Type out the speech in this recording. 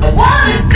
What?